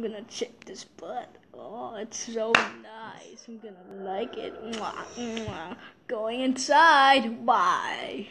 I'm gonna chip this butt. Oh, it's so nice. I'm gonna like it. Mwah, mwah. Going inside. Bye.